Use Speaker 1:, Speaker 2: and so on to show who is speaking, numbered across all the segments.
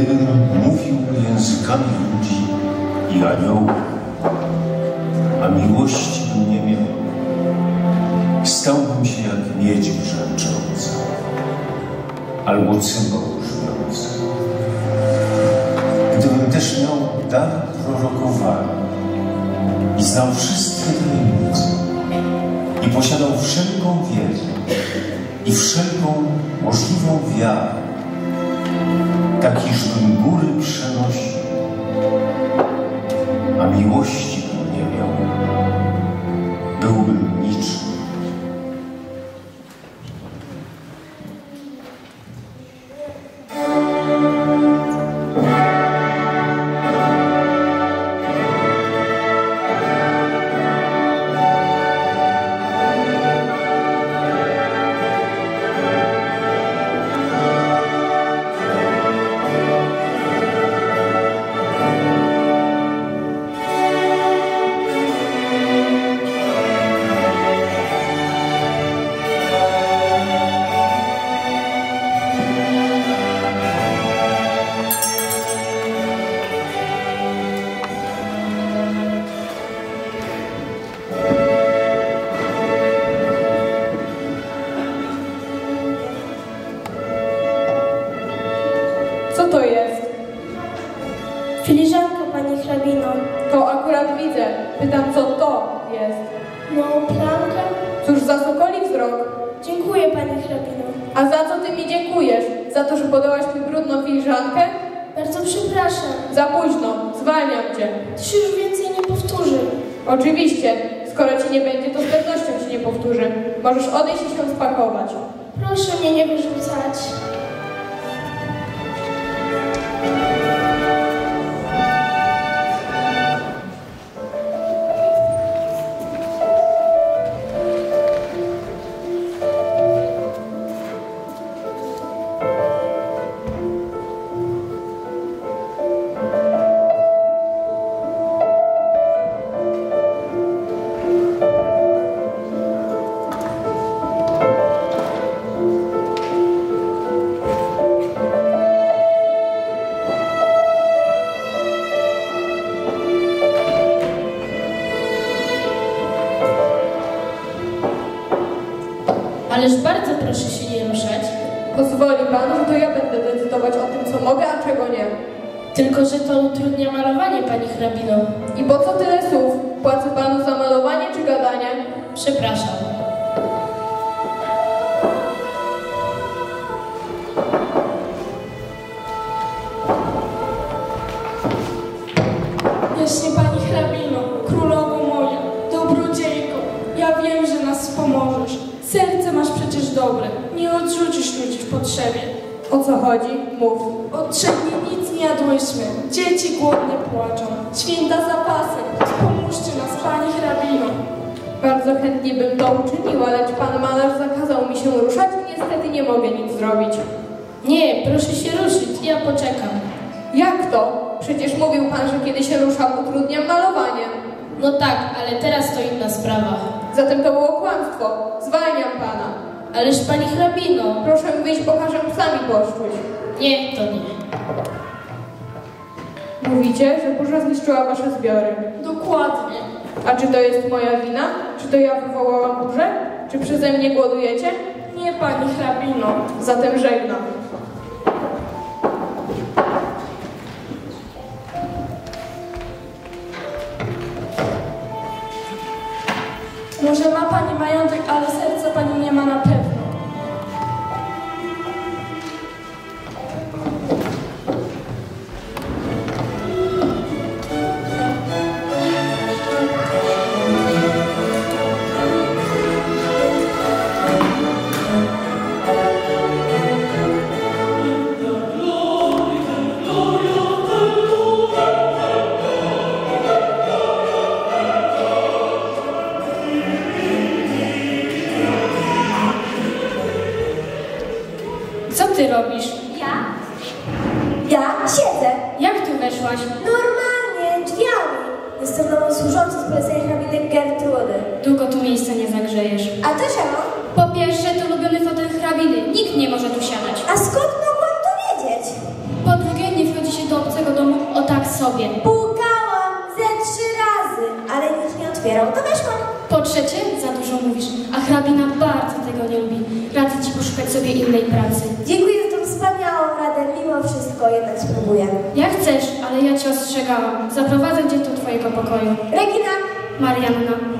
Speaker 1: Gdybym mówił językami ludzi i aniołów, a miłości nie miał, stałbym się jak miedź brzęcząca albo cymbał brzmiący. Gdybym też miał dar prorokowania i znał wszystkie tajemnice i posiadał wszelką wiedzę i wszelką możliwą wiarę, takiżbym góry przenosił, a miłości
Speaker 2: Co to jest?
Speaker 3: Filiżanka, pani hrabino.
Speaker 2: To akurat widzę. Pytam, co to jest.
Speaker 3: No, plamka?
Speaker 2: Cóż za sokoli wzrok.
Speaker 3: Dziękuję, pani hrabino.
Speaker 2: A za co ty mi dziękujesz? Za to, że podałaś mi brudną filiżankę?
Speaker 3: Bardzo przepraszam.
Speaker 2: Za późno. Zwalniam cię.
Speaker 3: To się już więcej nie powtórzy.
Speaker 2: Oczywiście. Skoro ci nie będzie, to z pewnością się nie powtórzy. Możesz odejść i się spakować.
Speaker 3: Proszę mnie nie wyrzucać.
Speaker 2: Co mogę, a czego nie.
Speaker 4: Tylko, że to utrudnia malowanie, pani hrabino.
Speaker 2: I po co tyle słów? Płacę panu za malowanie czy gadanie?
Speaker 4: Przepraszam.
Speaker 5: Jaśnie Pani hrabino, królowo moja, dobrodziejko, ja wiem, że nas wspomożesz. Serce masz przecież dobre, nie odrzucisz ludzi w potrzebie.
Speaker 2: O co chodzi? Mów.
Speaker 5: Od trzech dni nic nie jadłyśmy, dzieci głodne płaczą, święta zapasem, wspomóżcie nas Pani hrabino.
Speaker 2: Bardzo chętnie bym to uczyniła, lecz pan malarz zakazał mi się ruszać i niestety nie mogę nic zrobić.
Speaker 4: Nie, proszę się ruszyć, ja poczekam.
Speaker 2: Jak to? Przecież mówił pan, że kiedy się ruszam, utrudniam malowanie.
Speaker 4: No tak, ale teraz to inna sprawa.
Speaker 2: Zatem to było kłamstwo. Zwalniam pana.
Speaker 4: Ależ pani hrabino.
Speaker 2: Proszę wyjść, pokażę psami poszczuć.
Speaker 4: Nie, to nie.
Speaker 2: Mówicie, że burza zniszczyła wasze zbiory.
Speaker 5: Dokładnie.
Speaker 2: A czy to jest moja wina? Czy to ja wywołałam burzę? Czy przeze mnie głodujecie?
Speaker 5: Nie Pani hrabino.
Speaker 2: Zatem żegnam.
Speaker 5: Może ma Pani majątek, ale serca Pani
Speaker 4: robisz?
Speaker 6: pokroju.
Speaker 3: Regina
Speaker 6: Marianna.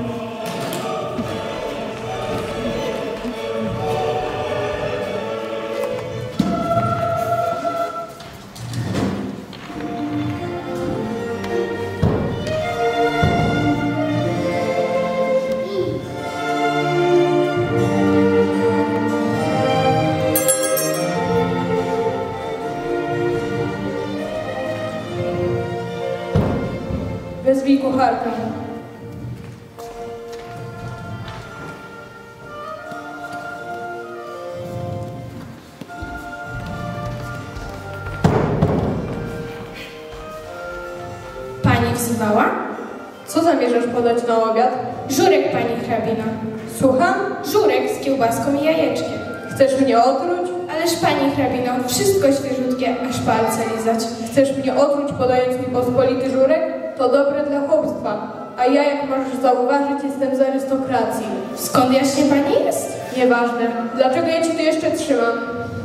Speaker 5: Hrabino.
Speaker 2: Słucham?
Speaker 5: Żurek z kiełbaską i jajeczkiem.
Speaker 2: Chcesz mnie otruć?
Speaker 5: Ależ pani hrabino, wszystko świeżutkie, aż palce lizać.
Speaker 2: Chcesz mnie otruć podając mi pospolity żurek? To dobre dla chłopstwa. A ja, jak możesz zauważyć, jestem z arystokracji.
Speaker 5: Skąd jaśnie pani jest?
Speaker 2: Nieważne. Dlaczego ja cię tu jeszcze trzymam?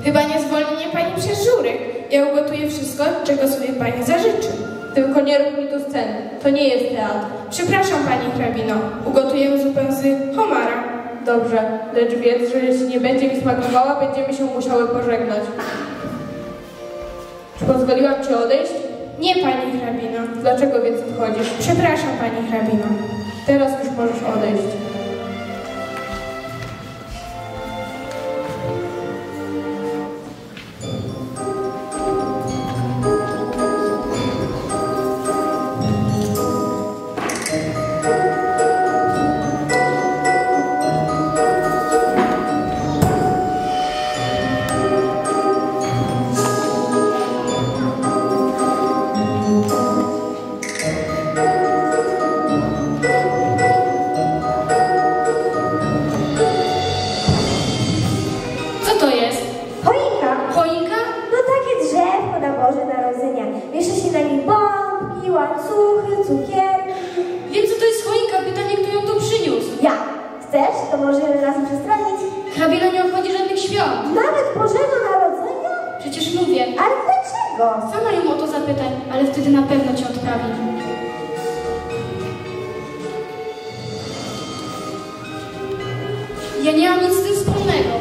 Speaker 5: Chyba nie zwolni pani przez żurek. Ja ugotuję wszystko, czego sobie pani zażyczy.
Speaker 2: Tylko nie rób mi tu scen. To nie jest teatr.
Speaker 5: Przepraszam pani hrabino, ugotujemy zupę z homara.
Speaker 2: Dobrze, lecz wiedz, że jeśli nie będzie mi smakowała, będziemy się musiały pożegnać. Czy pozwoliłam ci odejść?
Speaker 5: Nie pani hrabino.
Speaker 2: Dlaczego więc odchodzisz?
Speaker 5: Przepraszam pani hrabino.
Speaker 2: Teraz już możesz odejść.
Speaker 6: Świąt.
Speaker 3: Nawet Bożego Narodzenia?
Speaker 6: Przecież mówię.
Speaker 3: Ale dlaczego?
Speaker 6: Sama ją o to zapytaj, ale wtedy na pewno cię odprawi. Ja nie mam nic z tym wspólnego.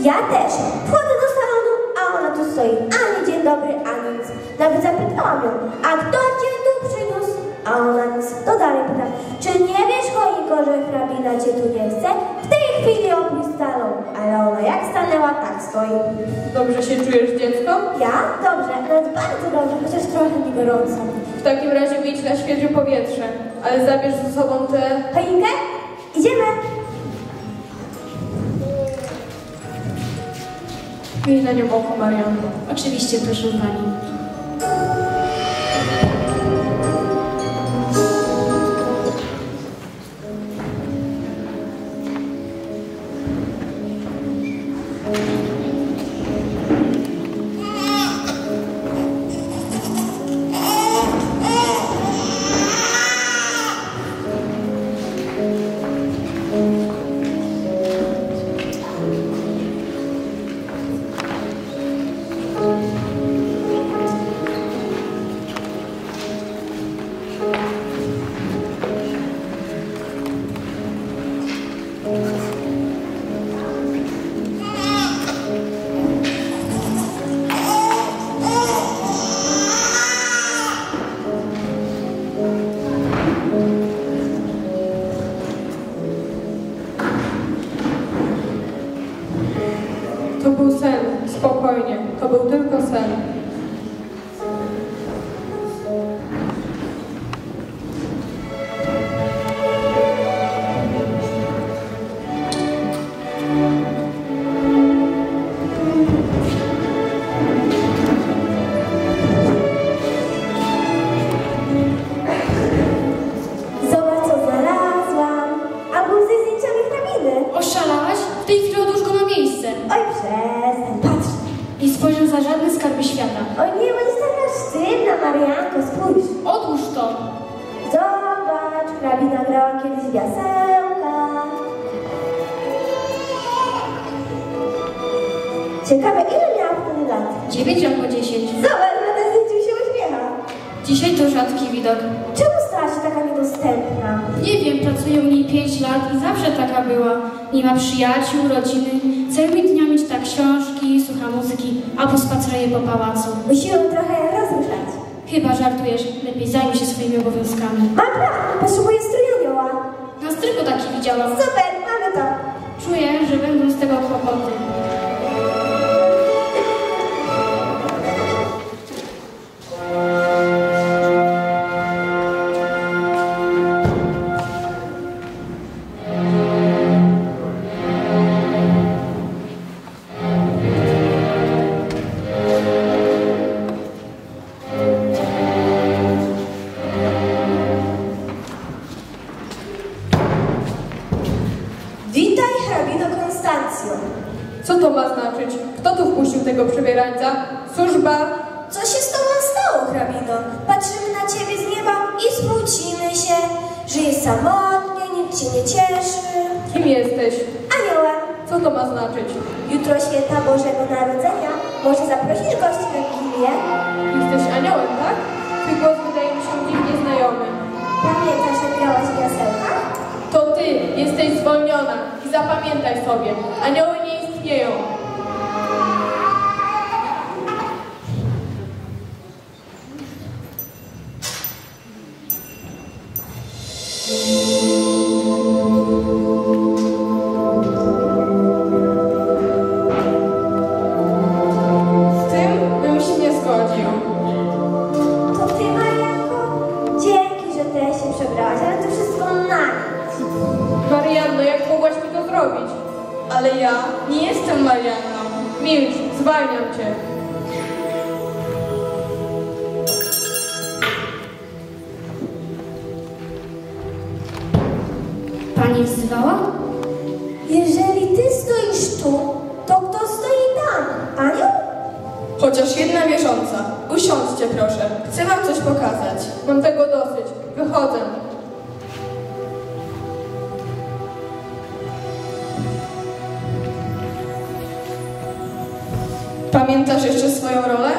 Speaker 3: Ja też. Wchodzę do salonu, a ona tu stoi. Ani dzień dobry, ani nic. Nawet zapytałam ją, a kto cię tu przyniósł? A ona nic. To dalej pytam, czy nie wiesz, choinko, że hrabina cię tu nie chce? W tej chwili opuść salon. Ale ona jak stanęła, tak stoi.
Speaker 2: Dobrze się czujesz, dziecko?
Speaker 3: Ja? Dobrze, nawet bardzo dobrze, chociaż trochę mi gorąco.
Speaker 2: W takim razie wyjdź na świeże powietrze, ale zabierz ze sobą te...
Speaker 3: Choinkę? Idziemy.
Speaker 2: Miej na nią oko, Marianno.
Speaker 6: Oczywiście, proszę pani.
Speaker 3: Ciekawe, ile miała wtedy lat?
Speaker 4: Dziewięć albo dziesięć.
Speaker 3: Zobacz, na tym zdjęciu się uśmiecha.
Speaker 4: Dzisiaj to rzadki widok.
Speaker 3: Czemu stała się taka niedostępna?
Speaker 4: Nie wiem, pracuję u niej pięć lat i zawsze taka była. Nie ma przyjaciół, rodziny. Całymi dniami czyta książki, słucha muzyki albo spaceruje po pałacu.
Speaker 3: Musi ją trochę rozruszać.
Speaker 4: Chyba żartujesz. Lepiej zajmij się swoimi obowiązkami.
Speaker 3: Mam plan, potrzebuję strój anioła.
Speaker 4: Na stryku taki widziałam.
Speaker 3: Super, mamy to.
Speaker 4: Czuję, że będą z tego kłopoty.
Speaker 2: Jesteś zwolniona i zapamiętaj sobie, anioły nie istnieją.
Speaker 4: Pani wzywała?
Speaker 3: Jeżeli ty stoisz tu, to kto stoi tam? Anioł?
Speaker 5: Chociaż jedna wierząca. Usiądźcie proszę. Chcę wam coś pokazać.
Speaker 2: Mam tego dosyć. Wychodzę.
Speaker 5: Pamiętasz jeszcze swoją rolę?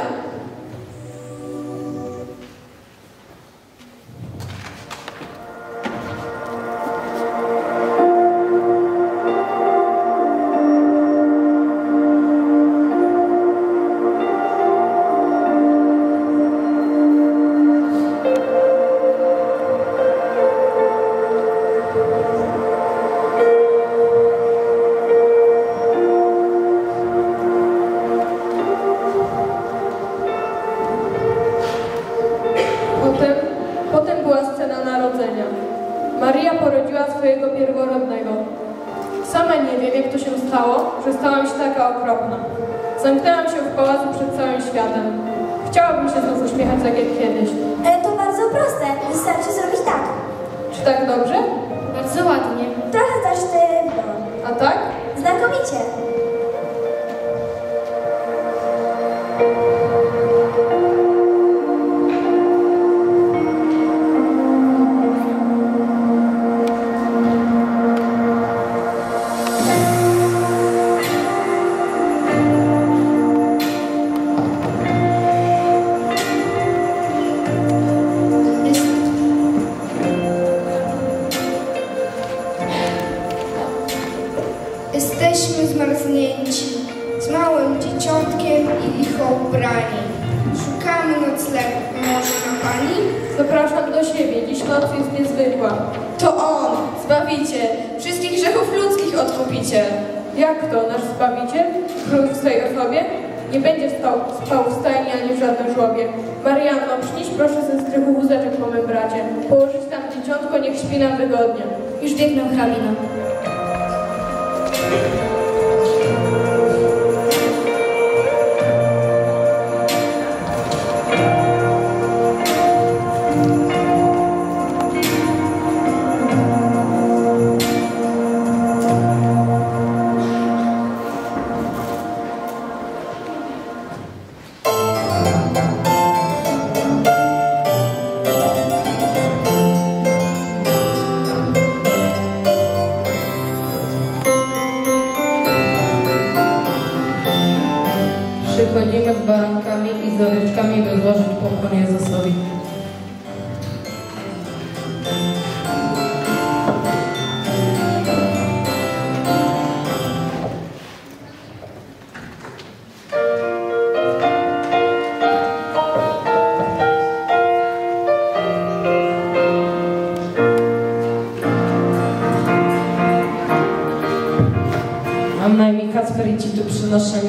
Speaker 4: już
Speaker 7: biegną hrabiną.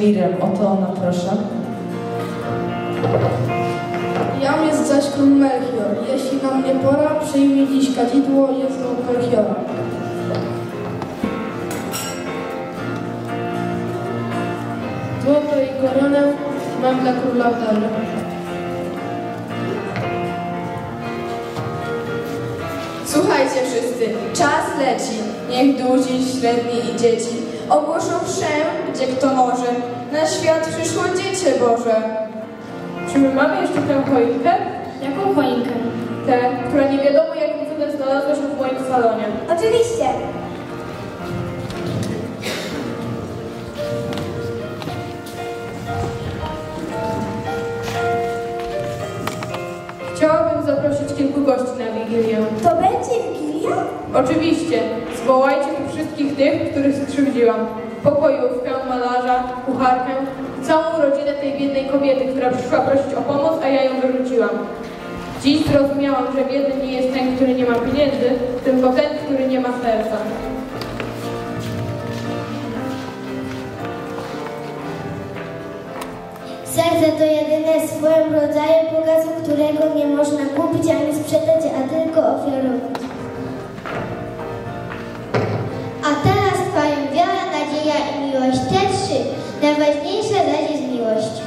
Speaker 7: Przynoszę Mirę. Oto ona, proszę.
Speaker 8: Jam jest zaś król Melchior. Jeśli nam nie pora, przyjmij dziś kadzidło jest do Melchiora.
Speaker 2: Złoto i koronę mam dla króla darze.
Speaker 5: Słuchajcie wszyscy, czas leci. Niech duzi, średni i dzieci ogłoszą wszę, gdzie kto może. Na świat dziecię Boże.
Speaker 2: Czy my mamy jeszcze tę choinkę?
Speaker 4: Jaką choinkę?
Speaker 2: Tę, która nie wiadomo jakim cudem znalazła się w moim salonie.
Speaker 9: Oczywiście.
Speaker 2: Chciałabym zaprosić kilku gości na Wigilię.
Speaker 9: To będzie Wigilia?
Speaker 2: Oczywiście, zwołajcie tu wszystkich tych, których skrzywdziłam. Pokojówkę, malarza, kucharkę całą rodzinę tej biednej kobiety, która przyszła prosić o pomoc, a ja ją wyrzuciłam. Dziś zrozumiałam, że biedny nie jest ten, który nie ma pieniędzy, tylko ten, który nie ma serca.
Speaker 9: Serce to jedyne swoim rodzajem bogactwo, którego nie można kupić ani sprzedać, a tylko ofiarować. Najważniejsza zaś jest miłość.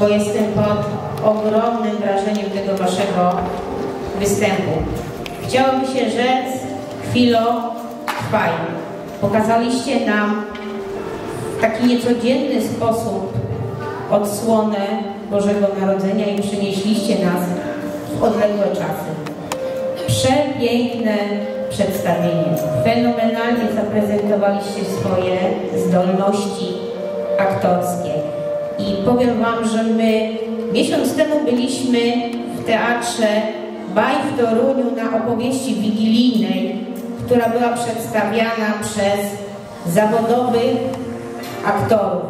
Speaker 10: Bo jestem pod ogromnym wrażeniem tego Waszego występu. Chciałoby się rzec, chwilo, trwaj. Pokazaliście nam w taki niecodzienny sposób odsłonę Bożego Narodzenia i przynieśliście nas w odległe czasy. Przepiękne przedstawienie. Fenomenalnie zaprezentowaliście swoje zdolności aktorskie. I powiem Wam, że my miesiąc temu byliśmy w teatrze Baj w Toruniu na opowieści wigilijnej, która była przedstawiana przez zawodowych aktorów.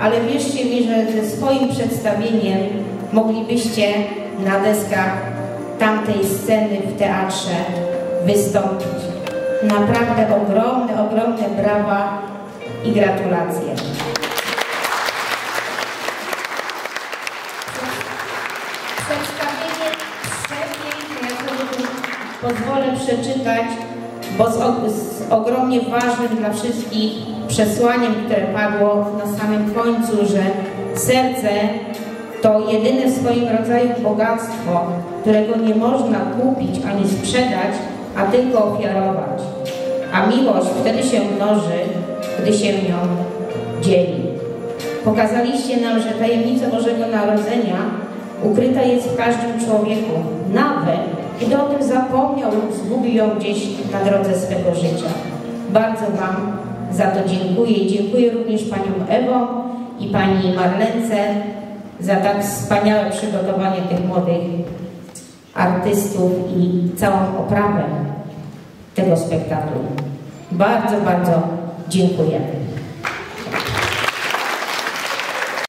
Speaker 10: Ale wierzcie mi, że ze swoim przedstawieniem moglibyście na deskach tamtej sceny w teatrze wystąpić. Naprawdę ogromne, ogromne brawa i gratulacje. Pozwolę przeczytać, bo z, z ogromnie ważnym dla wszystkich przesłaniem, które padło na samym końcu, że serce to jedyne w swoim rodzaju bogactwo, którego nie można kupić ani sprzedać, a tylko ofiarować. A miłość wtedy się mnoży, gdy się nią dzieli. Pokazaliście nam, że tajemnica Bożego Narodzenia ukryta jest w każdym człowieku, nawet gdy o tym zapomniał lub zgubił ją gdzieś na drodze swego życia. Bardzo Wam za to dziękuję i dziękuję również Paniom Ewo i Pani Marlence za tak wspaniałe przygotowanie tych młodych artystów i całą oprawę tego spektaklu. Bardzo, bardzo dziękuję.